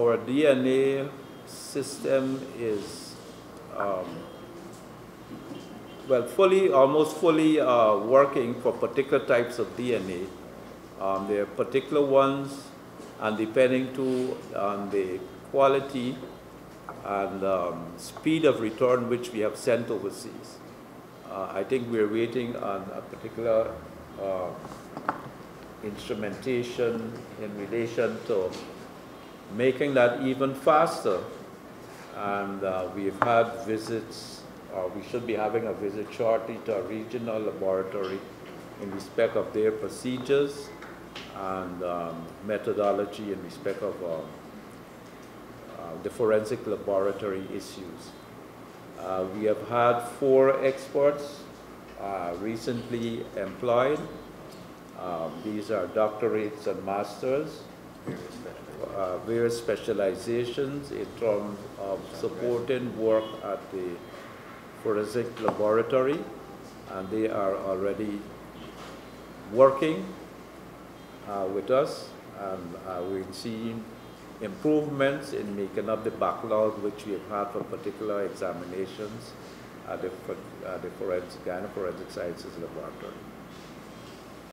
our DNA system is, um, well, fully, almost fully uh, working for particular types of DNA. Um, there are particular ones, and depending to on the quality and um, speed of return which we have sent overseas. Uh, I think we're waiting on a particular uh, instrumentation in relation to making that even faster. And uh, we've had visits, or we should be having a visit shortly to a regional laboratory in respect of their procedures and um, methodology in respect of um, uh, the forensic laboratory issues. Uh, we have had four experts uh, recently employed. Um, these are doctorates and masters, uh, various specializations in terms of supporting work at the forensic laboratory, and they are already working uh, with us, and uh, we've seen improvements in making up the backlog which we have had for particular examinations at the, at the forensic, Guyana forensic sciences laboratory.